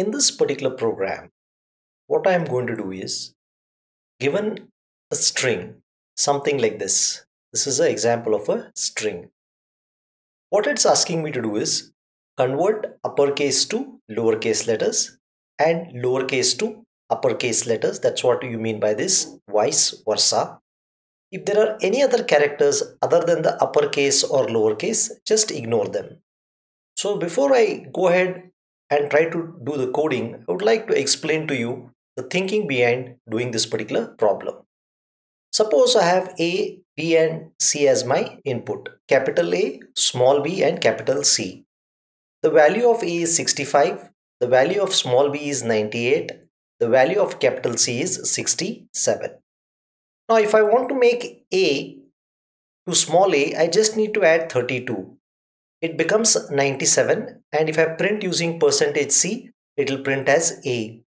in this particular program, what I am going to do is given a string, something like this. This is an example of a string. What it's asking me to do is convert uppercase to lowercase letters and lowercase to uppercase letters. That's what you mean by this vice versa. If there are any other characters other than the uppercase or lowercase, just ignore them. So before I go ahead and try to do the coding, I would like to explain to you the thinking behind doing this particular problem. Suppose I have A, B and C as my input, capital A, small b and capital C. The value of A is 65, the value of small b is 98, the value of capital C is 67. Now if I want to make A to small a, I just need to add 32. It becomes 97 and if I print using percentage %C, it will print as A.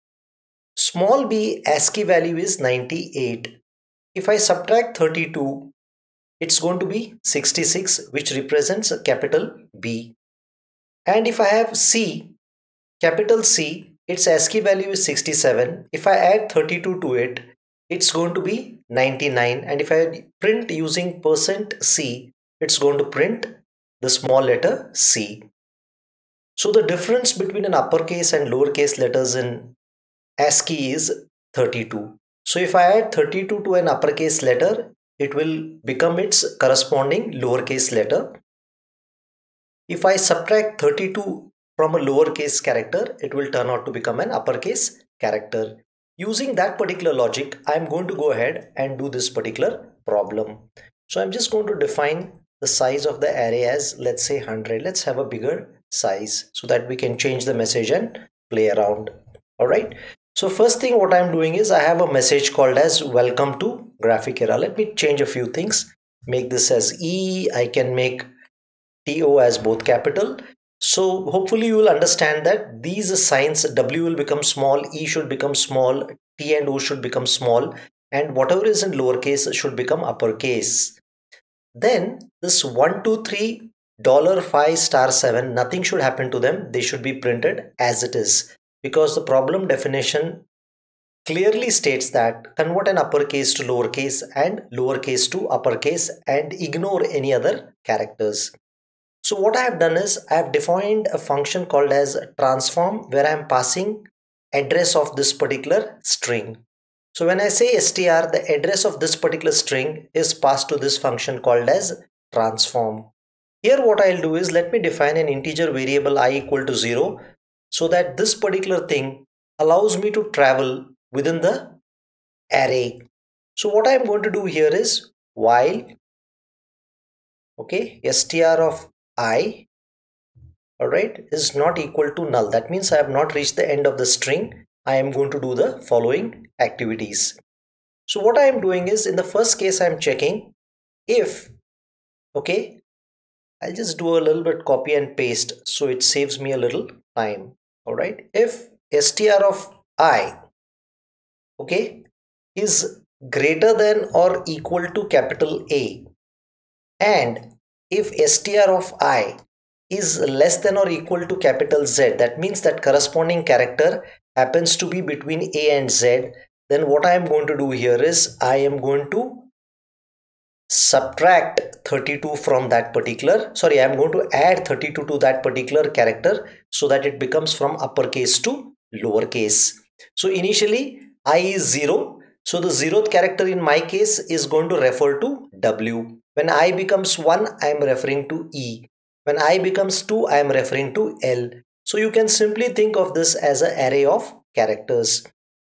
Small b ASCII value is 98. If I subtract 32, it's going to be 66 which represents a capital B. And if I have C, capital C, its ASCII value is 67. If I add 32 to it, it's going to be 99 and if I print using percent %C it's going to print the small letter c. So the difference between an uppercase and lowercase letters in ASCII is 32. So if I add 32 to an uppercase letter it will become its corresponding lowercase letter. If I subtract 32 from a lowercase character it will turn out to become an uppercase character. Using that particular logic, I'm going to go ahead and do this particular problem. So I'm just going to define the size of the array as let's say 100. Let's have a bigger size so that we can change the message and play around. All right. So first thing what I'm doing is I have a message called as welcome to graphic era. Let me change a few things. Make this as E. I can make TO as both capital so hopefully you will understand that these signs W will become small, E should become small, T and O should become small and whatever is in lowercase should become uppercase. Then this 1, 2, 3, dollar 5 star 7 nothing should happen to them. They should be printed as it is. Because the problem definition clearly states that convert an uppercase to lowercase and lowercase to uppercase and ignore any other characters. So what I have done is I have defined a function called as transform where I am passing address of this particular string. So when I say str, the address of this particular string is passed to this function called as transform. Here what I'll do is let me define an integer variable i equal to 0 so that this particular thing allows me to travel within the array. So what I'm going to do here is while okay str of i alright is not equal to null that means I have not reached the end of the string I am going to do the following activities. So what I am doing is in the first case I am checking if okay I'll just do a little bit copy and paste so it saves me a little time. Alright if str of i okay is greater than or equal to capital A and if str of i is less than or equal to capital Z, that means that corresponding character happens to be between A and Z, then what I am going to do here is I am going to subtract 32 from that particular, sorry, I am going to add 32 to that particular character so that it becomes from uppercase to lowercase. So initially I is 0, so the zeroth character in my case is going to refer to W. When i becomes 1, I am referring to E. When i becomes 2, I am referring to L. So you can simply think of this as an array of characters.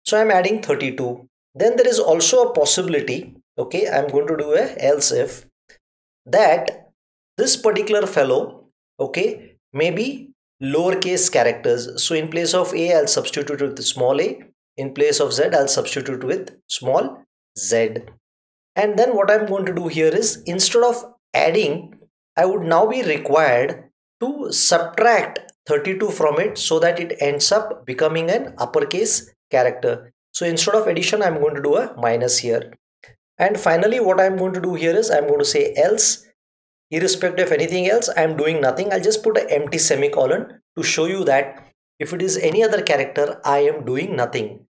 So I'm adding 32. Then there is also a possibility, okay, I'm going to do a else if, that this particular fellow, okay, may be lowercase characters. So in place of A, I'll substitute with small a. In place of Z, I'll substitute with small z and then what I'm going to do here is instead of adding I would now be required to subtract 32 from it so that it ends up becoming an uppercase character so instead of addition I'm going to do a minus here and finally what I'm going to do here is I'm going to say else irrespective of anything else I'm doing nothing I'll just put an empty semicolon to show you that If it is any other character, I am doing nothing.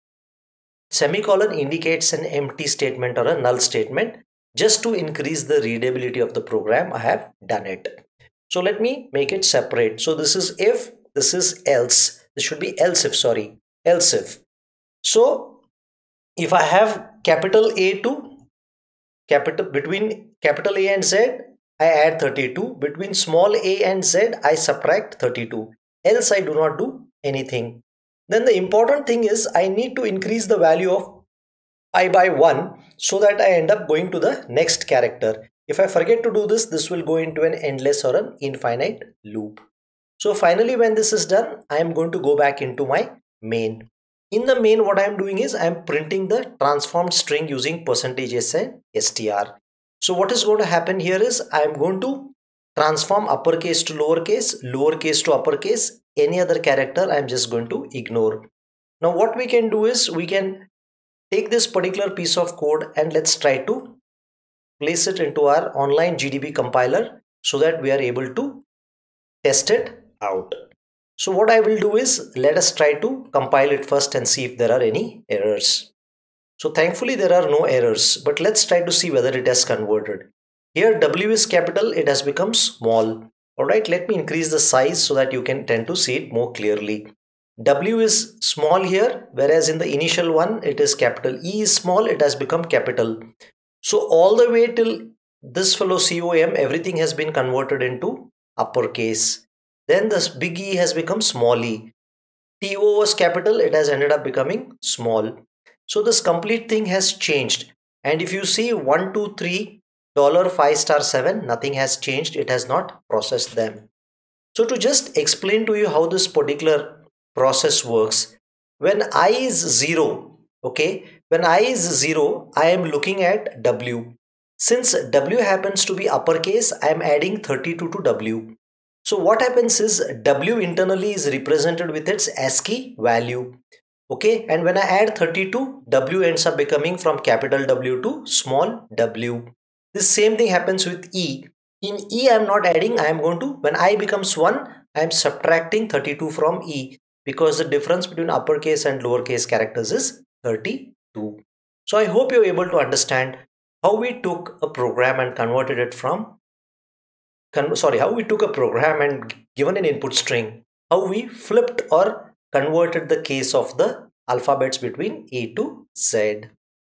Semicolon indicates an empty statement or a null statement. Just to increase the readability of the program, I have done it. So let me make it separate. So this is if, this is else. This should be else if, sorry, else if. So if I have capital A to capital between capital A and Z, I add 32. Between small a and z, I subtract 32. Else I do not do anything. Then the important thing is I need to increase the value of i by 1 so that I end up going to the next character. If I forget to do this, this will go into an endless or an infinite loop. So finally when this is done, I am going to go back into my main. In the main, what I am doing is I am printing the transformed string using percentage %s and str. So what is going to happen here is I am going to transform uppercase to lowercase, lowercase to uppercase, any other character I am just going to ignore. Now what we can do is we can take this particular piece of code and let's try to place it into our online GDB compiler so that we are able to test it out. So what I will do is let us try to compile it first and see if there are any errors. So thankfully there are no errors, but let's try to see whether it has converted. Here W is capital, it has become small. Alright, let me increase the size so that you can tend to see it more clearly. W is small here, whereas in the initial one it is capital. E is small, it has become capital. So all the way till this fellow COM, everything has been converted into uppercase. Then this big E has become small e. TO was capital, it has ended up becoming small. So this complete thing has changed. And if you see 1, 2, 3, dollar 5 star 7, nothing has changed. It has not processed them. So to just explain to you how this particular process works, when i is 0, okay, when i is 0, I am looking at w. Since w happens to be uppercase, I am adding 32 to w. So what happens is w internally is represented with its ASCII value. Okay? And when I add 32 W ends up becoming from capital W to small w. The same thing happens with E. In E I am not adding I am going to when I becomes 1 I am subtracting 32 from E because the difference between uppercase and lowercase characters is 32 so I hope you're able to understand how we took a program and converted it from sorry how we took a program and given an input string how we flipped or converted the case of the alphabets between A to Z.